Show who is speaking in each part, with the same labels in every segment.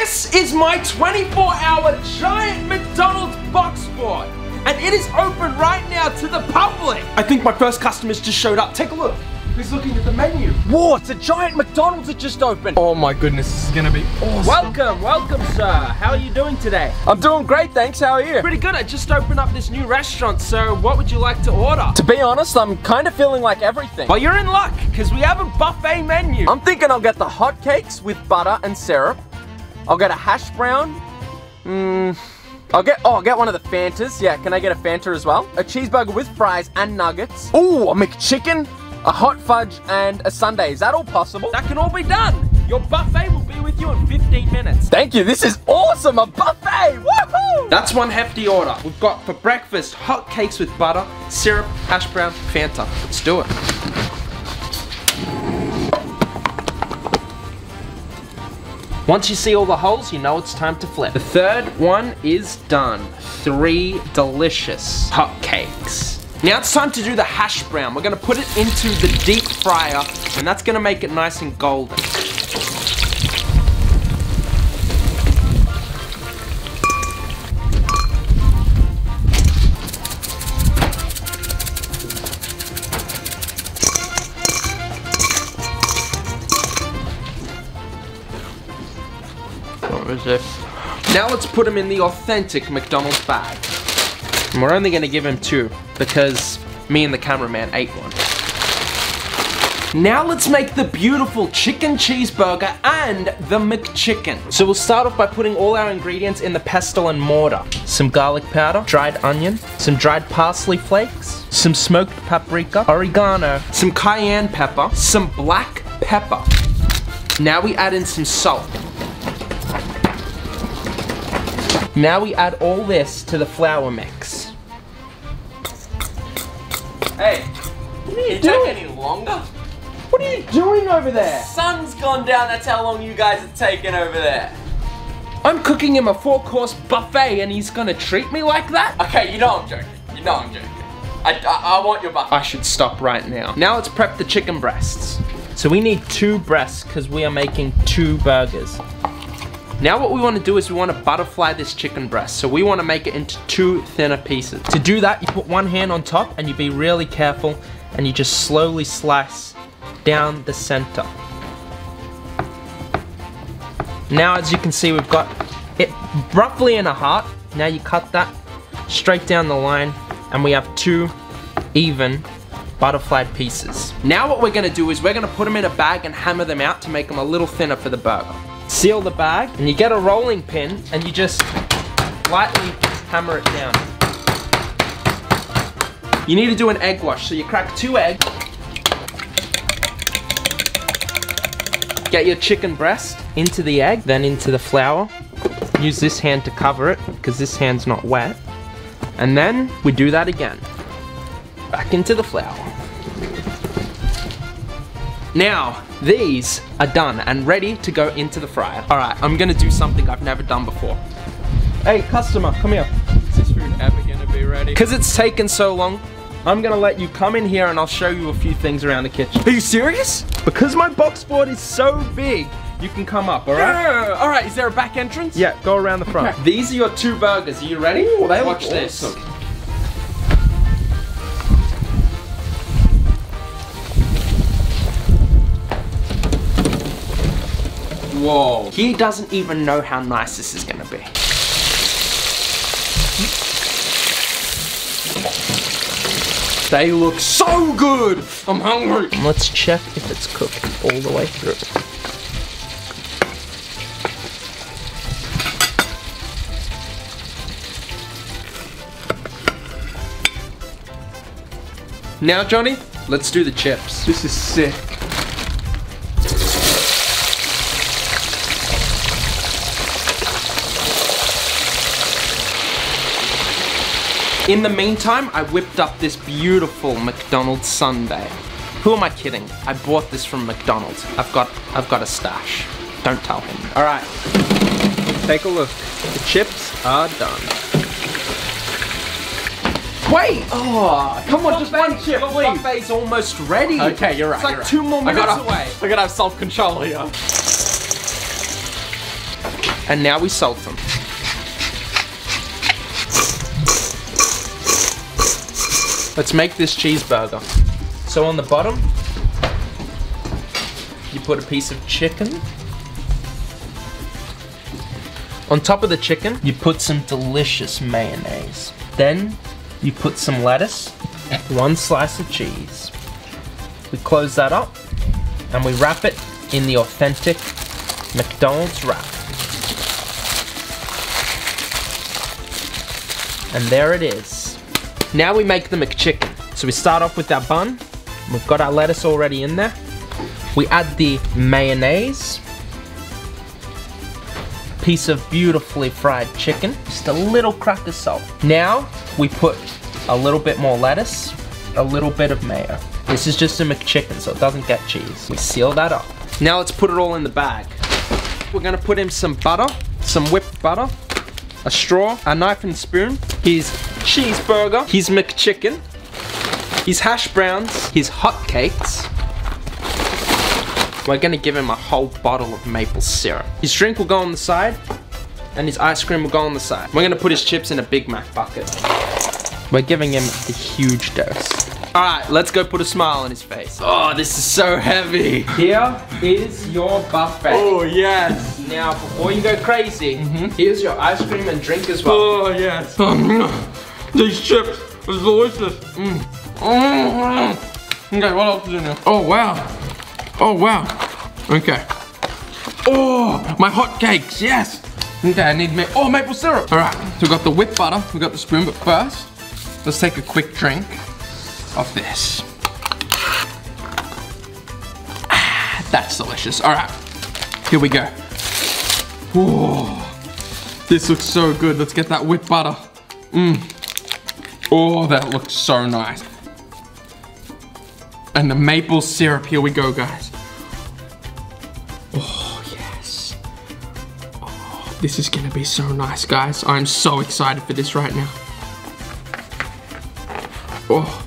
Speaker 1: This is my 24-hour giant McDonald's box fort, and it is open right now to the public. I think my first customers just showed up. Take a look. Who's looking at the menu?
Speaker 2: Whoa, it's a giant McDonald's that just opened.
Speaker 3: Oh my goodness, this is gonna be awesome.
Speaker 1: Welcome, welcome, sir. How are you doing today?
Speaker 2: I'm doing great, thanks. How are you?
Speaker 1: Pretty good. I just opened up this new restaurant, so what would you like to order?
Speaker 2: To be honest, I'm kind of feeling like everything.
Speaker 1: Well, you're in luck, because we have a buffet menu.
Speaker 2: I'm thinking I'll get the hot cakes with butter and syrup. I'll get a hash brown. Mmm. I'll get, oh, I'll get one of the Fantas. Yeah, can I get a Fanta as well? A cheeseburger with fries and nuggets. Ooh, a McChicken, a hot fudge, and a sundae. Is that all possible?
Speaker 1: that can all be done. Your buffet will be with you in 15 minutes.
Speaker 2: Thank you, this is awesome, a buffet, woohoo!
Speaker 1: That's one hefty order. We've got for breakfast hot cakes with butter, syrup, hash brown, Fanta. Let's do it. Once you see all the holes, you know it's time to flip. The third one is done. Three delicious hot cakes. Now it's time to do the hash brown. We're gonna put it into the deep fryer, and that's gonna make it nice and golden. Let's put him in the authentic McDonald's bag. And we're only gonna give him two because me and the cameraman ate one. Now let's make the beautiful chicken cheeseburger and the McChicken. So we'll start off by putting all our ingredients in the pestle and mortar. Some garlic powder, dried onion, some dried parsley flakes, some smoked paprika, oregano, some cayenne pepper, some black pepper. Now we add in some salt. Now we add all this to the flour mix.
Speaker 2: Hey,
Speaker 1: What are you
Speaker 2: it take any longer?
Speaker 1: What are you doing over there?
Speaker 2: Sun's gone down, that's how long you guys are taking over there.
Speaker 1: I'm cooking him a four-course buffet and he's gonna treat me like that?
Speaker 2: Okay, you know I'm joking. You know I'm joking. I, I, I want your buffet.
Speaker 1: I should stop right now. Now let's prep the chicken breasts. So we need two breasts because we are making two burgers. Now what we want to do is we want to butterfly this chicken breast. So we want to make it into two thinner pieces. To do that, you put one hand on top and you be really careful and you just slowly slice down the center. Now as you can see, we've got it roughly in a heart. Now you cut that straight down the line and we have two even butterflied pieces. Now what we're gonna do is we're gonna put them in a bag and hammer them out to make them a little thinner for the burger. Seal the bag and you get a rolling pin and you just lightly hammer it down. You need to do an egg wash, so you crack two eggs. Get your chicken breast into the egg, then into the flour. Use this hand to cover it, because this hand's not wet. And then we do that again. Back into the flour. Now, these are done and ready to go into the fryer. All right, I'm gonna do something I've never done before. Hey, customer, come here.
Speaker 3: Is this food ever gonna be ready?
Speaker 1: Because it's taken so long, I'm gonna let you come in here and I'll show you a few things around the kitchen. Are you serious? Because my box fort is so big, you can come up, alright? Yeah.
Speaker 2: All right, is there a back entrance?
Speaker 1: Yeah, go around the front.
Speaker 2: Okay.
Speaker 1: These are your two burgers. Are you ready?
Speaker 2: Ooh,
Speaker 1: Watch this. Whoa. He doesn't even know how nice this is gonna be. They look so good! I'm hungry! Let's check if it's cooked all the way through. Now, Johnny, let's do the chips.
Speaker 3: This is sick.
Speaker 1: In the meantime, I whipped up this beautiful McDonald's sundae. Who am I kidding? I bought this from McDonald's. I've got I've got a stash. Don't tell him. Alright. Take a look. The chips are done. Wait!
Speaker 2: Oh, come on, just one chip,
Speaker 1: Your
Speaker 2: please.
Speaker 1: buffet's almost ready.
Speaker 2: Okay, you're right.
Speaker 1: It's like
Speaker 2: right.
Speaker 1: two more
Speaker 2: I
Speaker 1: minutes
Speaker 2: gotta,
Speaker 1: away.
Speaker 2: I gotta have self-control here.
Speaker 1: And now we salt them. Let's make this cheeseburger. So on the bottom, you put a piece of chicken. On top of the chicken, you put some delicious mayonnaise. Then you put some lettuce, one slice of cheese. We close that up and we wrap it in the authentic McDonald's wrap. And there it is. Now we make the McChicken. So we start off with our bun. We've got our lettuce already in there. We add the mayonnaise. Piece of beautifully fried chicken. Just a little crack of salt. Now we put a little bit more lettuce, a little bit of mayo. This is just a McChicken, so it doesn't get cheese. We seal that up. Now let's put it all in the bag. We're gonna put in some butter, some whipped butter, a straw, a knife and spoon, his cheeseburger, his McChicken, his hash browns, his hotcakes. We're gonna give him a whole bottle of maple syrup. His drink will go on the side, and his ice cream will go on the side. We're gonna put his chips in a Big Mac bucket. We're giving him a huge dose. All right, let's go put a smile on his face.
Speaker 3: Oh, this is so heavy.
Speaker 1: Here is your buffet.
Speaker 3: Oh, yes.
Speaker 1: Now, before you go crazy, mm-hmm. here's your ice cream and drink as well.
Speaker 3: Oh, yes. These chips are delicious. Mm. Mm. Okay, what else is in here? Oh, wow. Oh, wow. Okay. Oh, my hot cakes, yes. Okay, I need ma oh, maple syrup. All right, so we got the whipped butter, we got the spoon, but first, let's take a quick drink of this. Ah, that's delicious. All right, here we go. Whoa, this looks so good. Let's get that whipped butter. Mmm. Oh, that looks so nice. And the maple syrup, here we go, guys. Oh, yes. Oh, this is gonna be so nice, guys. I'm so excited for this right now. Oh.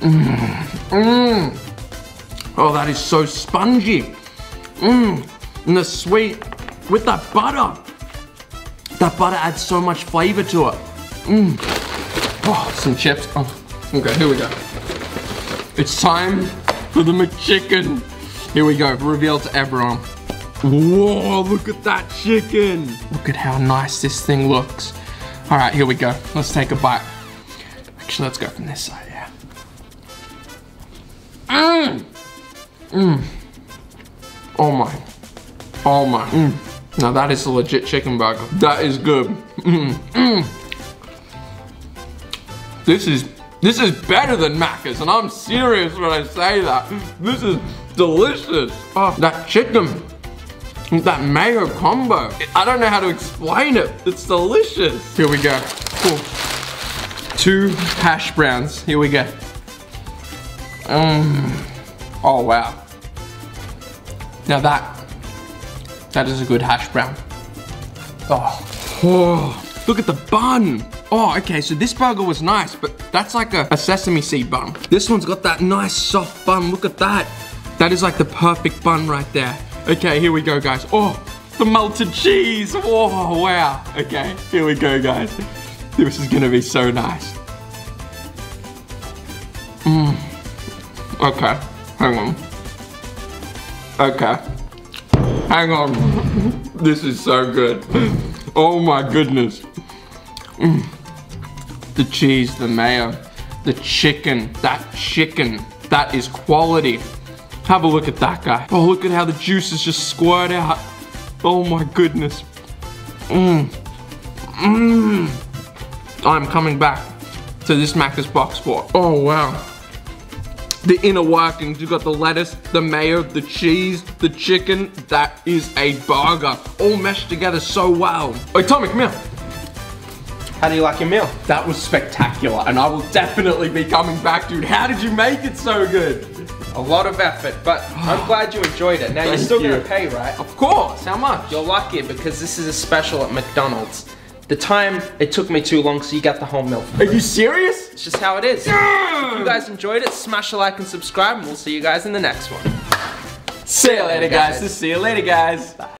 Speaker 3: Mmm. Mmm. Oh, that is so spongy. Mmm. And the sweet with that butter. That butter adds so much flavor to it. Mmm. Oh, some chips. Oh, okay, here we go. It's time for the McChicken. Here we go, reveal to everyone. Whoa, look at that chicken. Look at how nice this thing looks. All right, here we go. Let's take a bite. Actually, let's go from this side, yeah. Mmm. Mmm. Oh my. Oh my. Mm. Now that is a legit chicken burger. That is good. Mm. Mm. This is this is better than Macca's, and I'm serious when I say that. This is delicious. Oh, that chicken, that mayo combo. I don't know how to explain it. It's delicious. Here we go. Cool. Two hash browns. Here we go. Mm. Oh wow. Now that that is a good hash brown. Oh. oh. Look at the bun. Oh, okay, so this burger was nice, but that's like a, a sesame seed bun. This one's got that nice soft bun. Look at that. That is like the perfect bun right there. Okay, here we go, guys. Oh, the melted cheese. Oh, wow. Okay, here we go, guys. This is gonna be so nice. Mmm. Okay, hang on. Okay. Hang on. this is so good. Oh my goodness. Mm. The cheese, the mayo, the chicken, that chicken, that is quality. Have a look at that guy. Oh, look at how the juices just squirt out. Oh my goodness. Mmm. Mmm. I'm coming back to this Macca's box fort. Oh wow the inner workings. You got the lettuce, the mayo, the cheese, the chicken. That is a burger. All meshed together so well. Hey, Tommy, come here.
Speaker 1: How do you like your meal?
Speaker 3: That was spectacular, and I will definitely be coming back, dude. How did you make it so good?
Speaker 1: A lot of effort, but I'm glad you enjoyed it. Now you're still
Speaker 3: you.
Speaker 1: gonna pay, right?
Speaker 3: Of course. How much?
Speaker 1: You're lucky because this is a special at McDonald's. The time it took me too long, so you got the whole meal.
Speaker 3: Are you serious?
Speaker 1: It's just how it is. If you guys enjoyed it, smash a like and subscribe, and we'll see you guys in the next one.
Speaker 3: See you later, guys. See you later, guys.